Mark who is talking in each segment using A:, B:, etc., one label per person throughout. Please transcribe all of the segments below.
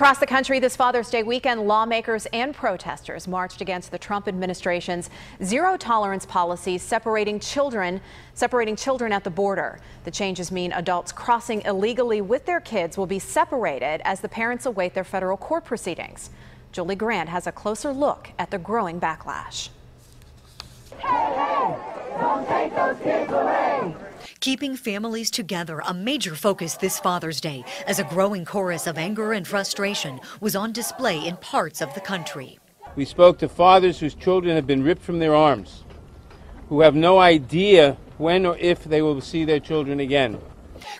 A: Across the country this Father's Day weekend, lawmakers and protesters marched against the Trump administration's zero tolerance policy separating children, separating children at the border. The changes mean adults crossing illegally with their kids will be separated as the parents await their federal court proceedings. Julie Grant has a closer look at the growing backlash.
B: Hey, hey,
C: Keeping families together, a major focus this Father's Day, as a growing chorus of anger and frustration was on display in parts of the country.
D: We spoke to fathers whose children have been ripped from their arms, who have no idea when or if they will see their children again.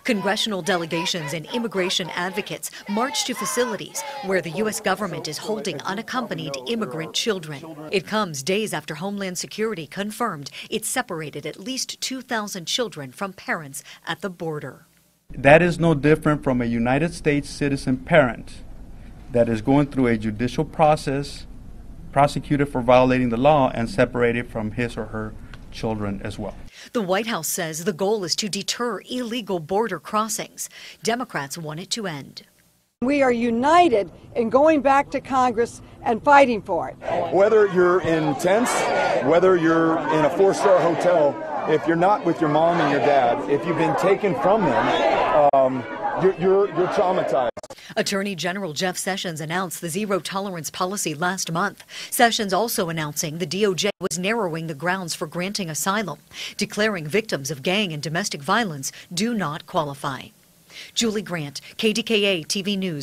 C: Congressional delegations and immigration advocates marched to facilities where the U.S. government is holding unaccompanied immigrant children. It comes days after Homeland Security confirmed it separated at least 2,000 children from parents at the border.
E: That is no different from a United States citizen parent that is going through a judicial process, prosecuted for violating the law, and separated from his or her children as well.
C: The White House says the goal is to deter illegal border crossings. Democrats want it to end.
F: We are united in going back to Congress and fighting for it.
G: Whether you're in tents, whether you're in a four star hotel, if you're not with your mom and your dad, if you've been taken from them, um, you're, you're, you're traumatized.
C: Attorney General Jeff Sessions announced the zero tolerance policy last month. Sessions also announcing the DOJ was narrowing the grounds for granting asylum, declaring victims of gang and domestic violence do not qualify. Julie Grant, KDKA TV News.